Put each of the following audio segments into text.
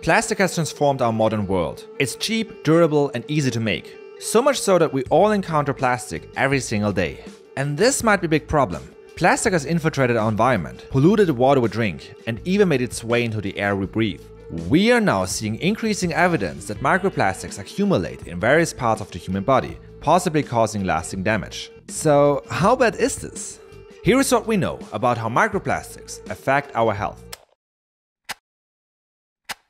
Plastic has transformed our modern world. It's cheap, durable, and easy to make. So much so that we all encounter plastic every single day. And this might be a big problem. Plastic has infiltrated our environment, polluted the water we drink, and even made its way into the air we breathe. We are now seeing increasing evidence that microplastics accumulate in various parts of the human body, possibly causing lasting damage. So, how bad is this? Here is what we know about how microplastics affect our health.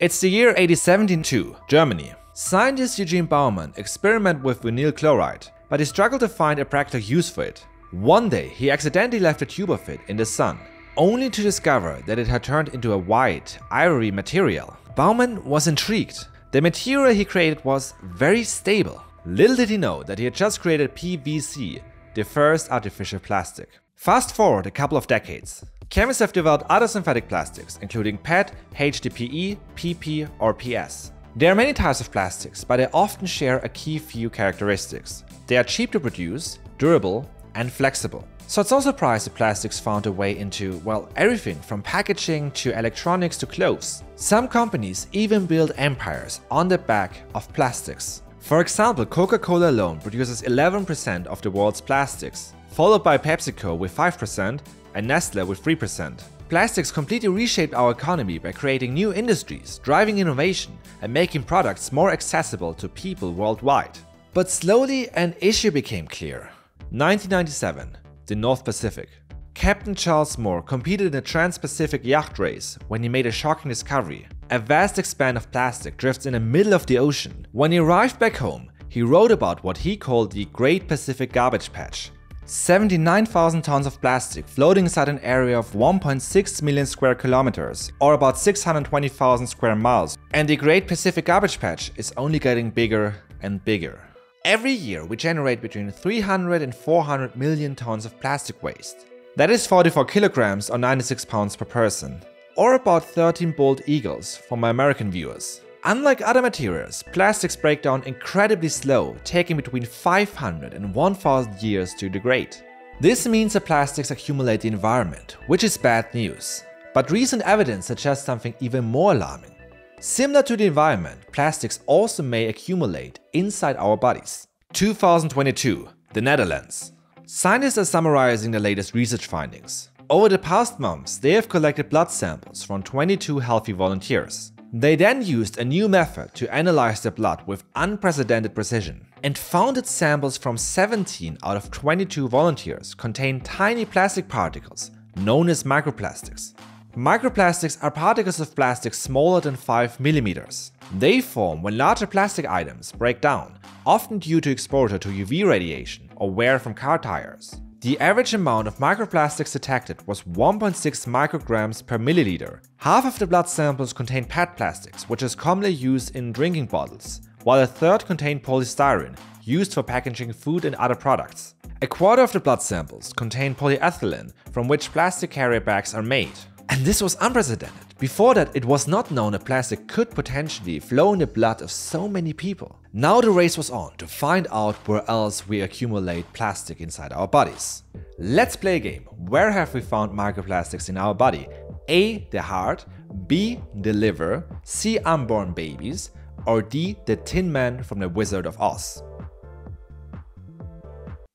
It's the year 1872, Germany. Scientist Eugene Baumann experimented with vinyl chloride, but he struggled to find a practical use for it. One day, he accidentally left a tube of it in the sun, only to discover that it had turned into a white, ivory material. Baumann was intrigued. The material he created was very stable. Little did he know that he had just created PVC, the first artificial plastic. Fast forward a couple of decades. Chemists have developed other synthetic plastics, including PET, HDPE, PP, or PS. There are many types of plastics, but they often share a key few characteristics. They are cheap to produce, durable, and flexible. So it's no surprise that plastics found a way into, well, everything from packaging to electronics to clothes. Some companies even build empires on the back of plastics. For example, Coca-Cola alone produces 11% of the world's plastics, followed by PepsiCo with 5% and Nestle with 3%. Plastics completely reshaped our economy by creating new industries, driving innovation, and making products more accessible to people worldwide. But slowly an issue became clear. 1997, the North Pacific. Captain Charles Moore competed in a trans-Pacific yacht race when he made a shocking discovery. A vast expanse of plastic drifts in the middle of the ocean. When he arrived back home, he wrote about what he called the Great Pacific Garbage Patch, 79,000 tons of plastic floating inside an area of 1.6 million square kilometers, or about 620,000 square miles. And the Great Pacific Garbage Patch is only getting bigger and bigger. Every year we generate between 300 and 400 million tons of plastic waste. That is 44 kilograms or 96 pounds per person. Or about 13 bald eagles for my American viewers. Unlike other materials, plastics break down incredibly slow, taking between 500 and 1000 years to degrade. This means that plastics accumulate the environment, which is bad news. But recent evidence suggests something even more alarming. Similar to the environment, plastics also may accumulate inside our bodies. 2022, the Netherlands. Scientists are summarizing the latest research findings. Over the past months, they have collected blood samples from 22 healthy volunteers. They then used a new method to analyze the blood with unprecedented precision and found that samples from 17 out of 22 volunteers contain tiny plastic particles known as microplastics. Microplastics are particles of plastic smaller than 5 millimeters. They form when larger plastic items break down, often due to exposure to UV radiation or wear from car tires. The average amount of microplastics detected was 1.6 micrograms per milliliter. Half of the blood samples contained PET plastics, which is commonly used in drinking bottles, while a third contained polystyrene, used for packaging food and other products. A quarter of the blood samples contained polyethylene, from which plastic carrier bags are made. And this was unprecedented. Before that, it was not known that plastic could potentially flow in the blood of so many people. Now the race was on to find out where else we accumulate plastic inside our bodies. Let's play a game. Where have we found microplastics in our body? A. The heart, B. The liver, C. Unborn babies, or D. The Tin Man from the Wizard of Oz.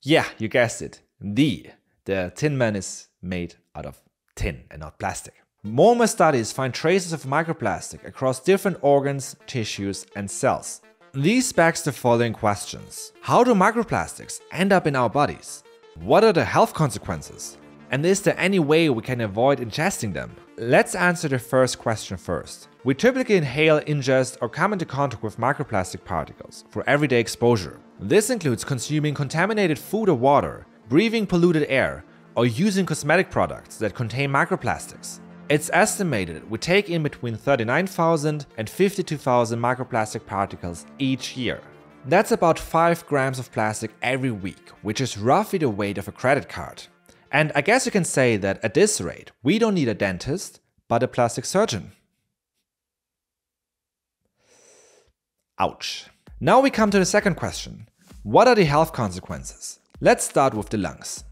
Yeah, you guessed it. D. The Tin Man is made out of tin and not plastic. More studies find traces of microplastic across different organs, tissues, and cells. These begs the following questions. How do microplastics end up in our bodies? What are the health consequences? And is there any way we can avoid ingesting them? Let's answer the first question first. We typically inhale, ingest, or come into contact with microplastic particles for everyday exposure. This includes consuming contaminated food or water, breathing polluted air, or using cosmetic products that contain microplastics. It's estimated we take in between 39,000 and 52,000 microplastic particles each year. That's about 5 grams of plastic every week, which is roughly the weight of a credit card. And I guess you can say that at this rate, we don't need a dentist, but a plastic surgeon. Ouch. Now we come to the second question. What are the health consequences? Let's start with the lungs.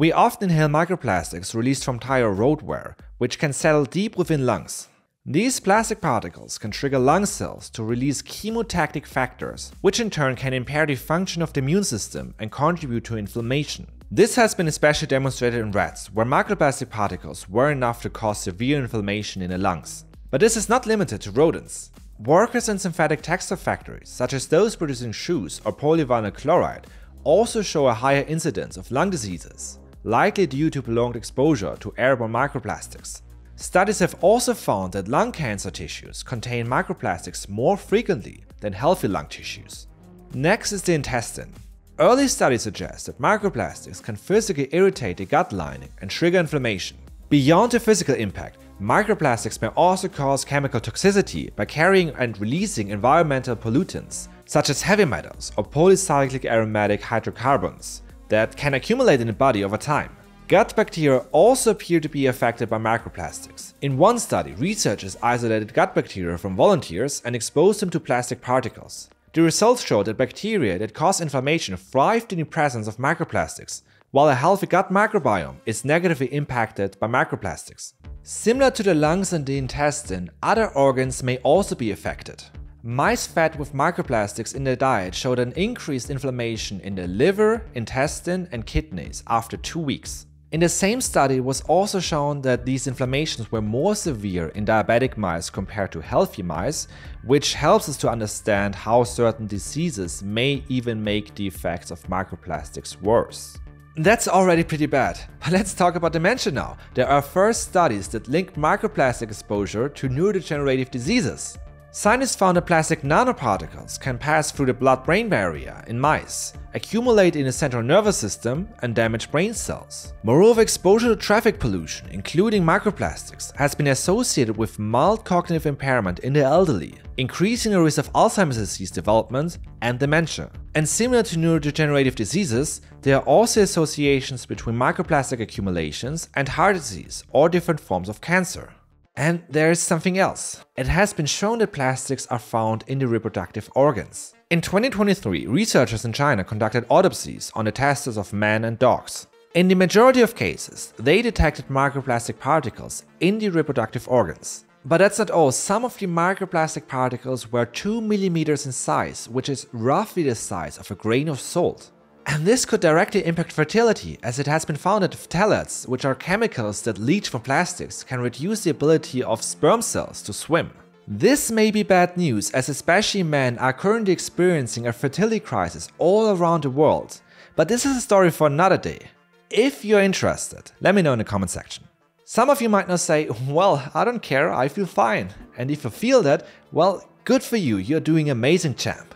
We often inhale microplastics released from tire road wear, which can settle deep within lungs. These plastic particles can trigger lung cells to release chemotactic factors, which in turn can impair the function of the immune system and contribute to inflammation. This has been especially demonstrated in rats, where microplastic particles were enough to cause severe inflammation in the lungs. But this is not limited to rodents. Workers in synthetic textile factories, such as those producing shoes or polyvinyl chloride, also show a higher incidence of lung diseases, likely due to prolonged exposure to airborne microplastics. Studies have also found that lung cancer tissues contain microplastics more frequently than healthy lung tissues. Next is the intestine. Early studies suggest that microplastics can physically irritate the gut lining and trigger inflammation. Beyond the physical impact, microplastics may also cause chemical toxicity by carrying and releasing environmental pollutants, such as heavy metals or polycyclic aromatic hydrocarbons, that can accumulate in the body over time. Gut bacteria also appear to be affected by microplastics. In one study, researchers isolated gut bacteria from volunteers and exposed them to plastic particles. The results showed that bacteria that cause inflammation thrived in the presence of microplastics, while a healthy gut microbiome is negatively impacted by microplastics. Similar to the lungs and the intestine, other organs may also be affected. Mice fed with microplastics in their diet showed an increased inflammation in the liver, intestine, and kidneys after two weeks. In the same study, it was also shown that these inflammations were more severe in diabetic mice compared to healthy mice, which helps us to understand how certain diseases may even make the effects of microplastics worse. That's already pretty bad, but let's talk about dementia now. There are first studies that link microplastic exposure to neurodegenerative diseases. Scientists found that plastic nanoparticles can pass through the blood-brain barrier in mice, accumulate in the central nervous system and damage brain cells. Moreover, exposure to traffic pollution, including microplastics, has been associated with mild cognitive impairment in the elderly, increasing the risk of Alzheimer's disease development and dementia. And similar to neurodegenerative diseases, there are also associations between microplastic accumulations and heart disease or different forms of cancer. And there is something else. It has been shown that plastics are found in the reproductive organs. In 2023, researchers in China conducted autopsies on the testes of men and dogs. In the majority of cases, they detected microplastic particles in the reproductive organs. But that's not all, some of the microplastic particles were 2 millimeters in size, which is roughly the size of a grain of salt. And this could directly impact fertility, as it has been found that phthalates, which are chemicals that leach from plastics, can reduce the ability of sperm cells to swim. This may be bad news, as especially men are currently experiencing a fertility crisis all around the world. But this is a story for another day. If you're interested, let me know in the comment section. Some of you might not say, well, I don't care, I feel fine. And if you feel that, well, good for you, you're doing amazing champ.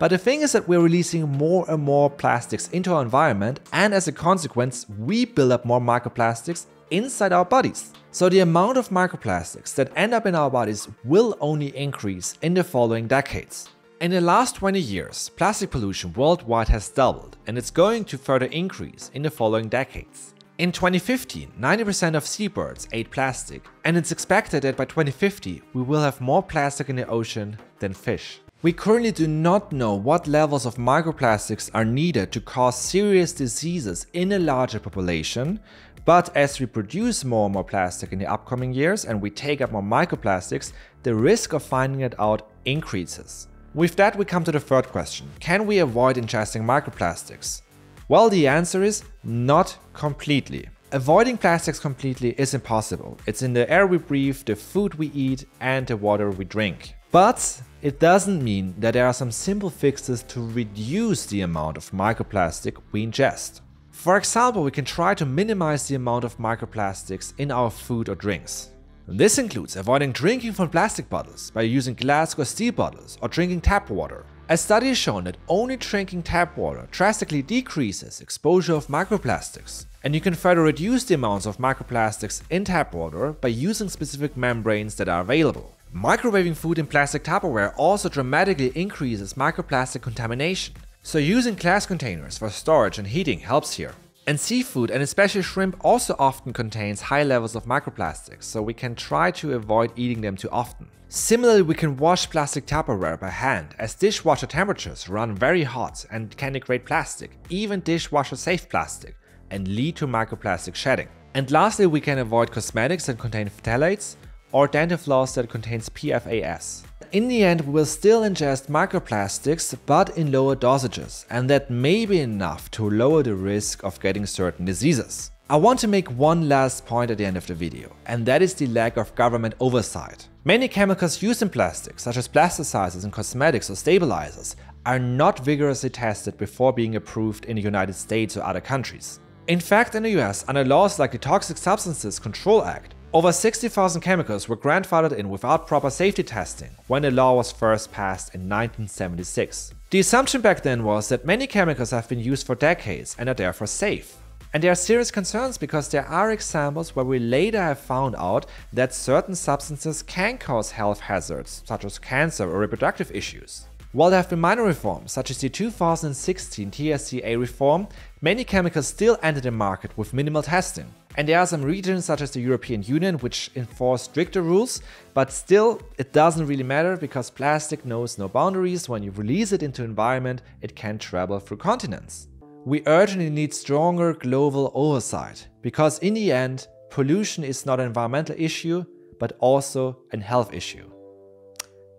But the thing is that we're releasing more and more plastics into our environment and as a consequence, we build up more microplastics inside our bodies. So the amount of microplastics that end up in our bodies will only increase in the following decades. In the last 20 years, plastic pollution worldwide has doubled and it's going to further increase in the following decades. In 2015, 90% of seabirds ate plastic, and it's expected that by 2050 we will have more plastic in the ocean than fish. We currently do not know what levels of microplastics are needed to cause serious diseases in a larger population, but as we produce more and more plastic in the upcoming years and we take up more microplastics, the risk of finding it out increases. With that we come to the third question, can we avoid ingesting microplastics? Well, the answer is not completely. Avoiding plastics completely is impossible. It's in the air we breathe, the food we eat and the water we drink. But it doesn't mean that there are some simple fixes to reduce the amount of microplastic we ingest. For example, we can try to minimize the amount of microplastics in our food or drinks. This includes avoiding drinking from plastic bottles by using glass or steel bottles or drinking tap water. A study has shown that only drinking tap water drastically decreases exposure of microplastics. And you can further reduce the amounts of microplastics in tap water by using specific membranes that are available. Microwaving food in plastic Tupperware also dramatically increases microplastic contamination, so using glass containers for storage and heating helps here. And seafood and especially shrimp also often contains high levels of microplastics, so we can try to avoid eating them too often. Similarly, we can wash plastic Tupperware by hand, as dishwasher temperatures run very hot and can degrade plastic, even dishwasher safe plastic, and lead to microplastic shedding. And lastly, we can avoid cosmetics that contain phthalates, or dental floss that contains PFAS. In the end, we will still ingest microplastics, but in lower dosages, and that may be enough to lower the risk of getting certain diseases. I want to make one last point at the end of the video, and that is the lack of government oversight. Many chemicals used in plastics, such as plasticizers in cosmetics or stabilizers, are not vigorously tested before being approved in the United States or other countries. In fact, in the US, under laws like the Toxic Substances Control Act, over 60,000 chemicals were grandfathered in without proper safety testing when the law was first passed in 1976. The assumption back then was that many chemicals have been used for decades and are therefore safe. And there are serious concerns because there are examples where we later have found out that certain substances can cause health hazards, such as cancer or reproductive issues. While there have been minor reforms, such as the 2016 TSCA reform, many chemicals still enter the market with minimal testing. And there are some regions such as the European Union which enforce stricter rules, but still it doesn't really matter because plastic knows no boundaries. When you release it into environment, it can travel through continents. We urgently need stronger global oversight, because in the end, pollution is not an environmental issue, but also a health issue.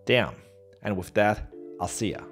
Damn. And with that, I'll see ya.